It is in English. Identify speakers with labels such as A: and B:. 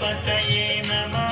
A: गणपतये नमः